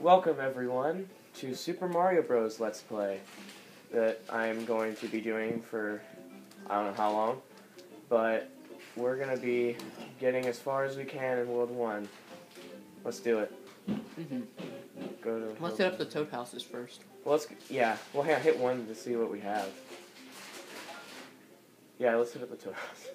Welcome everyone to Super Mario Bros. Let's Play that I'm going to be doing for I don't know how long, but we're gonna be getting as far as we can in World One. Let's do it. Mm-hmm. Go to. Let's hit up the toad houses first. Well, let's yeah. Well, hang on, hit one to see what we have. Yeah, let's hit up the Toad Houses.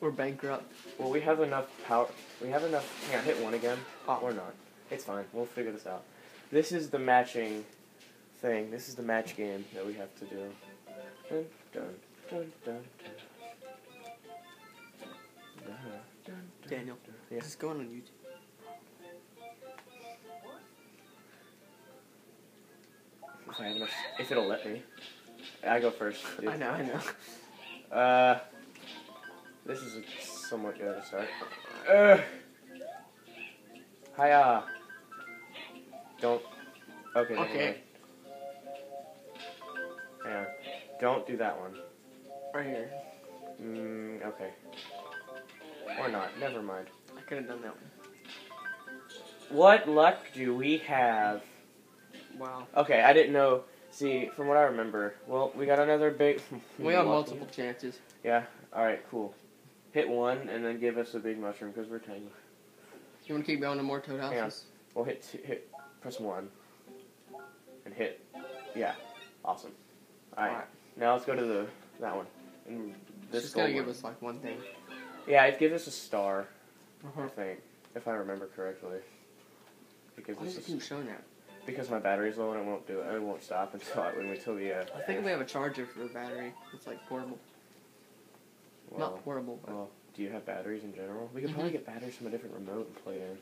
We're bankrupt. Well, we have enough power. We have enough. Hang on, hit one again. Oh. Or not. It's fine. We'll figure this out. This is the matching thing. This is the match game that we have to do. Dun, dun, dun, dun, dun. Daniel. Yeah. this is going on YouTube. If, I have enough, if it'll let me. I go first. dude. I know, I know. Uh, this is a somewhat good to start. Uh, hiya. Don't. Okay. Okay. on. Don't do that one. Right here. Mm, okay. Or not. Never mind. I could have done that one. What luck do we have? Wow. Okay, I didn't know. See, from what I remember, well, we got another big. We have multiple chances. Yeah. All right. Cool. Hit one and then give us a big mushroom because we're tiny. You want to keep going to more toad houses? Well, hit two, hit press one, and hit. Yeah, awesome. All right, Alright. now let's go to the that one. And this She's gonna gold give us like one thing. Yeah, it gives us a star. Uh-huh. I think, if I remember correctly. It gives Why us does it keep showing that? because my battery's low and it won't do it. It won't stop until I, when we till the. Uh, I think we have a charger for the battery. It's like portable. well, Not portable, but well, do you have batteries in general? We could Mhm. probably get batteries from a different remote and play it in.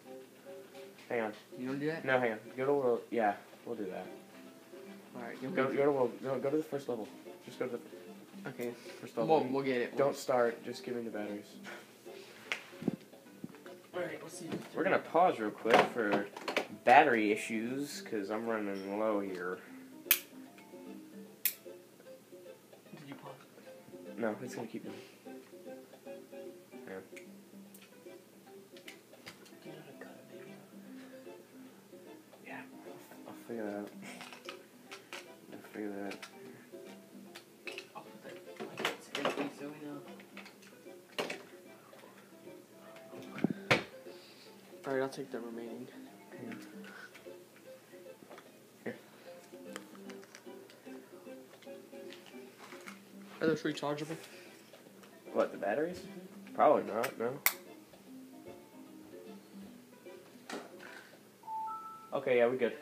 Hang on. you don't do that. No, hang on. Go to world. Yeah, we'll do that. All right. Go, go to world. No, go to the first level. Just go to the Okay. first level. We'll, we'll get it. Don't start. Just give me the batteries. All right. Let's see. We're gonna pause real quick for battery issues because I'm running low here. Did you pause? No, it's gonna keep going. Figure that out. I'll figure that out. I'll that like it's empty so we know. All right. I'll take the remaining. Here. Are those rechargeable? What the batteries? Probably not. No. Okay, yeah, we good.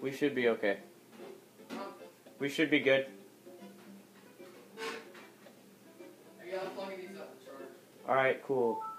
We should be okay. We should be good. Alright, gotta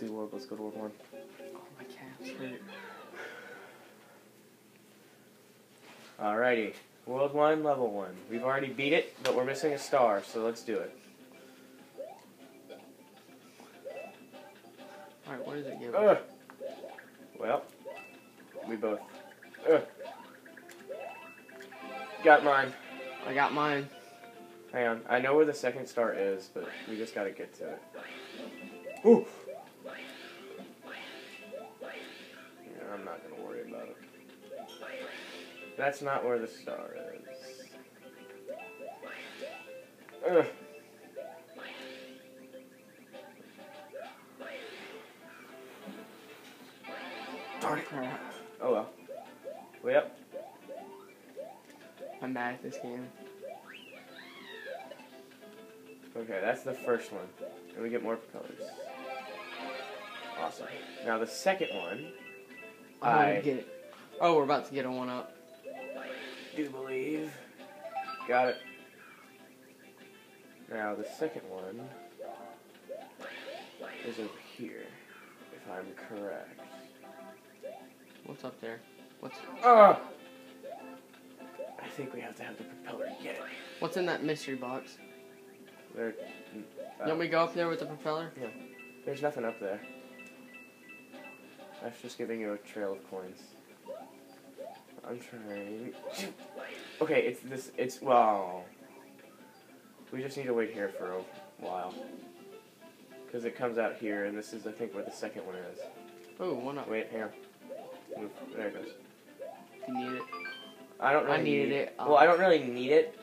see world. Let's go to world one. Oh, my calves hurt. Alrighty, world one, level one. We've already beat it, but we're missing a star, so let's do it. All right, what does it give? Ugh. Well, we both. Ugh. Got mine. I got mine. Hang on. I know where the second star is, but we just gotta get to it. Ooh. Not gonna worry about it. That's not where the star is. Ugh. Darn it. Oh well. Yep. I'm bad at this game. Okay, that's the first one. And we get more colors. Awesome. Now the second one, I I- get it. Oh, we're about to get a one up. do believe. Got it. Now the second one is over here. If I'm correct. What's up there? What's Ah! I think we have to have the propeller get it. what's in that mystery box? There, uh, Don't we go up there with the propeller? Yeah. There's nothing up there. That's just giving you a trail of coins. I'm trying. Okay, it's this. It's well. We just need to wait here for a while. Because it comes out here, and this is, I think, where the second one is. Oh, one up. Wait, here. Move. There it goes. You need it. I don't know. I really needed need it, Well, um, I don't really need it,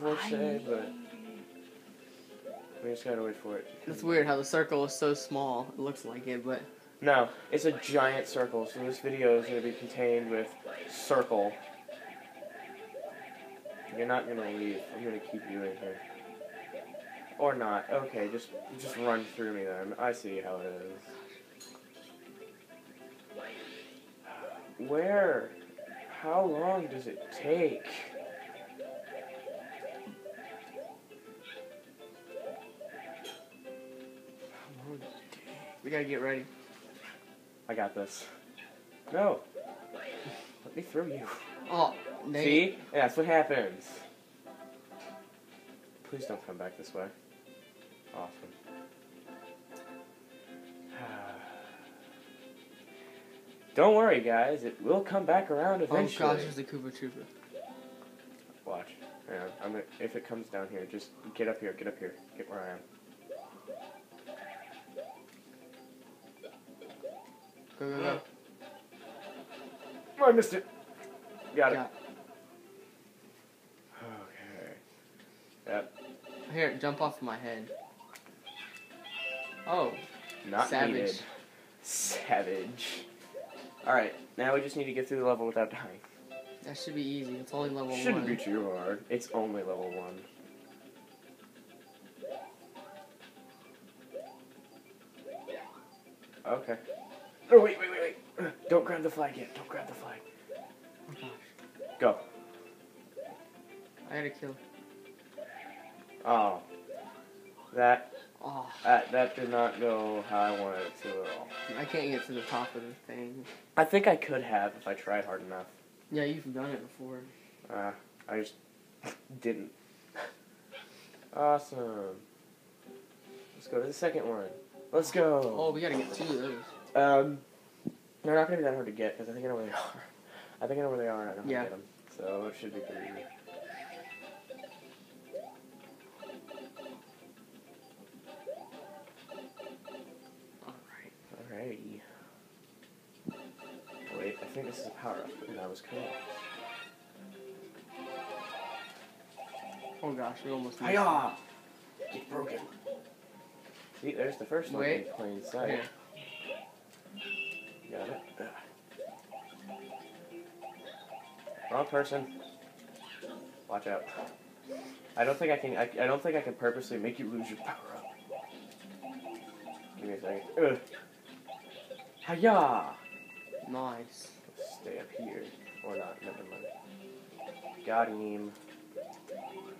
per se, but we just gotta wait for it. It's weird how the circle is so small. It looks like it, but No, it's a giant circle, so this video is gonna be contained with circle. You're not gonna leave. I'm gonna keep you in here. Or not. Okay, just just run through me then. I see how it is. Where? How long does it take? How long does it take? we gotta get ready. I got this. No. Let me through you. Oh, dang. See? Yeah, that's what happens. Please don't come back this way. Awesome. Don't worry, guys. It will come back around eventually. Oh gosh, there's a Koopa Troopa. Watch. On. I'm gonna, if it comes down here, just get up here. Get up here. Get where I am. Go, go, go. Oh, I missed it. Got it. Yeah. Okay. Yep. Here, jump off my head. Oh, Not Savage. needed. Savage. Alright, now we just need to get through the level without dying. that should be easy. It's only level one. Shouldn't be too hard. It's only level one. Okay. Oh, wait, wait, wait, wait. Don't grab the flag yet. Don't grab the flag. Oh gosh, Go. I gotta kill. Oh. That, Oh, that, that did not go how I wanted it to at all. I can't get to the top of the thing. I think I could have if I tried hard enough. Yeah, you've done it before. Uh, I just didn't. Awesome. Let's go to the second one. Let's go. Oh, we gotta get two of those. Um, they're not gonna be that hard to get because I think I know where they are. I think I know where they are and I know how Yeah. to get them. So it should be pretty easy. Alright. Alrighty. Wait, I think this is a power up, and I was correct. Oh gosh, we almost missed Hiya! Get broken. See, there's the first one Wait. in plain sight. Here. Got it. Ugh. Wrong person. Watch out. I don't think I can. I, I don't think I can purposely make you lose your power up. Give me a second. Ugh. Hiya! Nice. Stay up here. Or not. Never mind. Got him.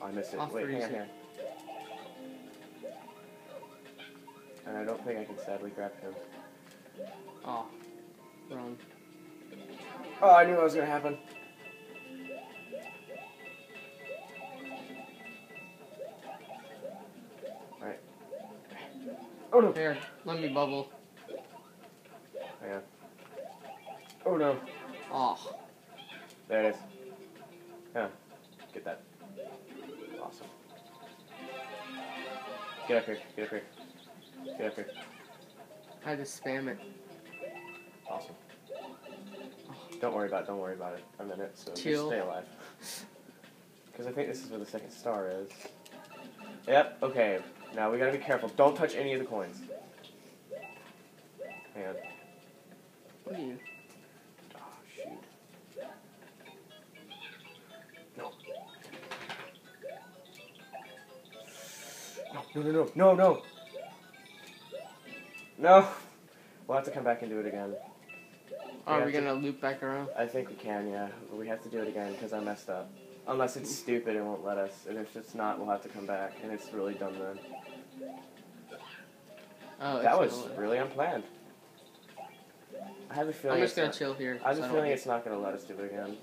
Oh, I missed it. Wait, hang on it. here. And I don't think I can sadly grab him. Oh, wrong. Oh, I knew that was gonna happen. Oh no! Here, let me bubble. On. Oh no. Oh, There it is. Yeah. Get that. Awesome. Get up here. Get up here. Get up here. I had to spam it. Awesome. Don't worry about it. Don't worry about it. I'm in it, so just stay alive. Because I think this is where the second star is. Yep. Okay. Now we gotta be careful. Don't touch any of the coins. Hang on. What are you? Oh shoot. No. No, no, no, no, no, no. No. We'll have to come back and do it again. Are we to- gonna loop back around? I think we can, yeah. We have to do it again because I messed up. Unless it's stupid and won't let us. And if it's not, we'll have to come back. And it's really dumb then. Oh, that was really unplanned. I have a feeling. I'm just gonna not- chill here. I have a feeling get- it's not gonna let us do it again.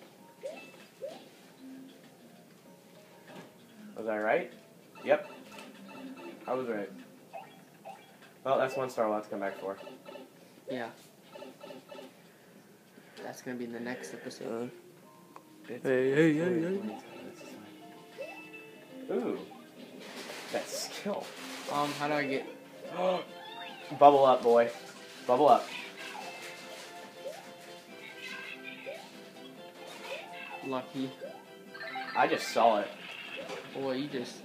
Was I right? Yep. I was right. Well, that's one star we'll have to come back for. Yeah. That's gonna be the next episode. It's- Hey, hey, hey, wait, that's. Ooh. That skill. Um, how do I get? Bubble up, boy. Bubble up. Lucky. I just saw it. Boy, you just.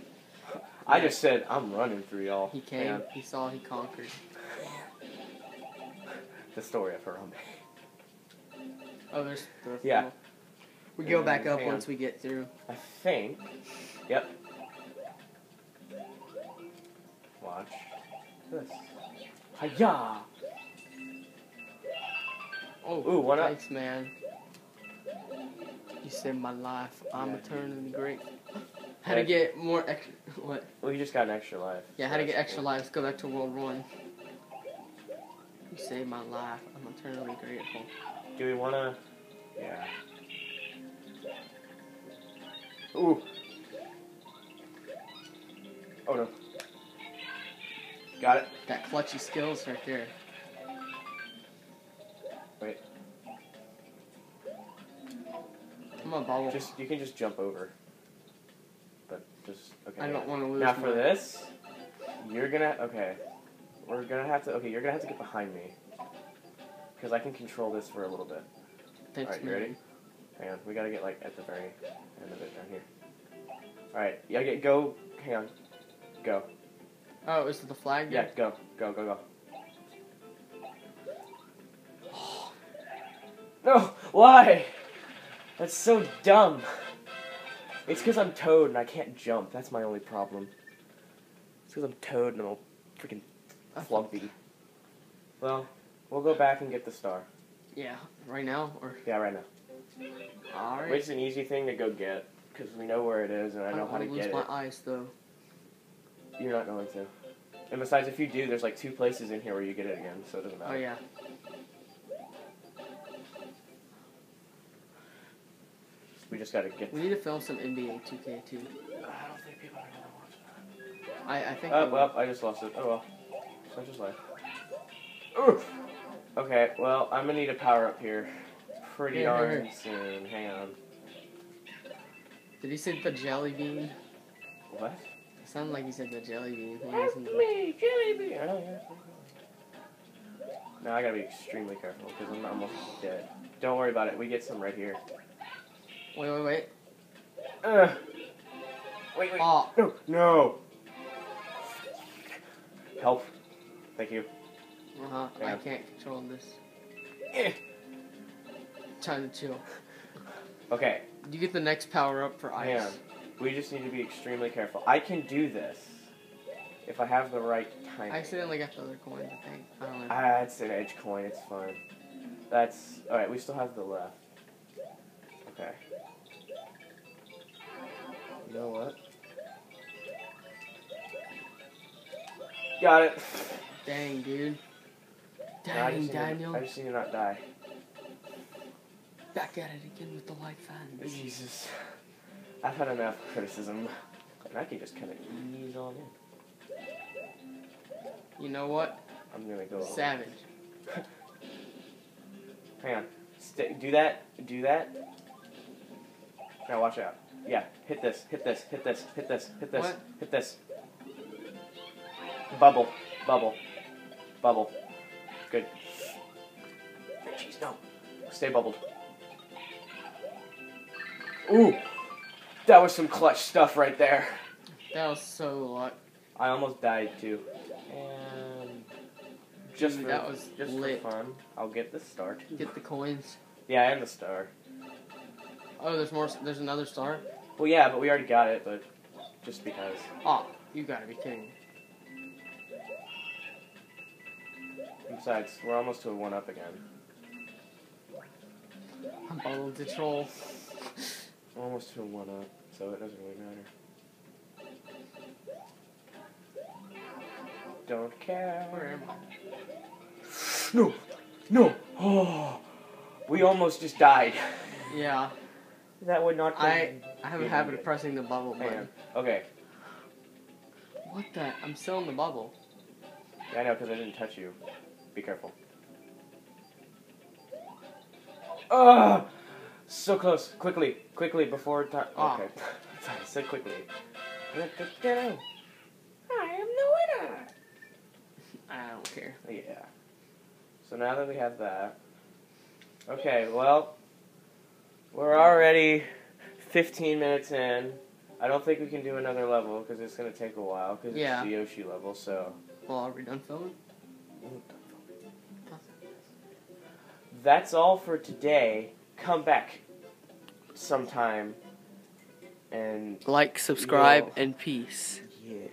I just said, I'm running through y'all. He came. Man, He saw. He conquered. the story of Harambe. Oh, there's. The Yeah. We go back up once we get through. I think. Yep. Watch this. Hiya! Oh, Ooh, one up. thanks, man. You saved my life. I'm Yeah. eternally grateful. How to get more extra? What? Well, you just got an extra life. Yeah, how to get extra lives? Go back to World One. You saved my life. I'm eternally grateful. Do we wanna? Yeah. Ooh. Oh no. Got it. That clutchy skills right there. Wait. Come on, Bobble. Just you can just jump over. But just okay. I don't want to lose. Now for my- this, you're gonna okay. We're gonna have to okay. You're gonna have to get behind me because I can control this for a little bit. Thanks, Alright, you man. ready? Hang on, we gotta get like at the very end of it down here. All right, yeah, get go. Hang on, go. Oh, is it the flag? Yeah, go, go, go, go. No, why? That's so dumb. It's because I'm Toad and I can't jump. That's my only problem. It's because I'm Toad and I'm a freaking I thought- flumpy. Well, we'll go back and get the star. Yeah, right now or Yeah, right now. All right. Which is an easy thing to go get because we know where it is and I I know don't how to want to lose my it. eyes though. You're not going to. And besides, if you do, there's like two places in here where you get it again, so it doesn't oh, matter. Oh yeah. We just gotta get. We need to film some NBA 2K2. I don't think people are gonna watch that. I I think. Oh, well, I just lost it. Oh well. Such is life. Oof. Okay, well, I'm gonna need a power up here pretty Here, darn here. soon. Hang on. Did he say the jelly bean? What? It sounded like he said the jelly bean. He Help me, jelly bean. Now I gotta be extremely careful because I'm almost dead. Don't worry about it. We get some right here. Wait, wait, wait. Uh. Wait, wait. Oh, No, no. Help. Thank you. uh huh. I can't control this. Eh. Time to chill. Okay, You get the next power up for ice. on. We just need to be extremely careful. I can do this if I have the right timing. I accidentally got the other coin. I think. I don't know. Ah, it's an edge coin. It's fine. That's all right. We still have the left. Okay. You know what? Got it. Dang, dude. I Dang, need to- Daniel. I just need to not die. Back at it again with the white Vans. Jesus. I've had enough criticism. And I can just kind of ease on in. You know what? I'm gonna go. Savage. Hang on. St- do that. Do that. Now watch out. Yeah. Hit this. Hit this. Hit this. Hit this. Hit this. What? Hit this. Bubble. Bubble. Bubble. Good. Jeez, no. Stay bubbled. Ooh. That was some clutch stuff right there. That was so luck. I almost died too. And just Dude, for, that was just lit. for fun, I'll get the star too. Get the coins. Yeah, and the star. Oh, there's more. There's another star. Well, yeah, but we already got it, but just because. Oh, you gotta be kidding. me. Besides, we're almost to a one up again. I'm bubbled to troll. We're almost to a one up, so it doesn't really matter. Don't care. Where am I? No, no. Oh, we almost just died. Yeah. That would not. I I have a habit of pressing the bubble Hang button. Okay. What the? I'm still in the bubble. Yeah, I know because I didn't touch you. Be careful. Ah, so close. Quickly, quickly before time. Ah. Okay. I said quickly. I am the winner. I don't care. Yeah. So now that we have that. Okay, well, we're already 15 minutes in. I don't think we can do another level because it's going to take a while because Yeah. it's the Yoshi level, so. Well, are we done filming? That's all for today. Come back sometime and Like, subscribe, and peace. yeah.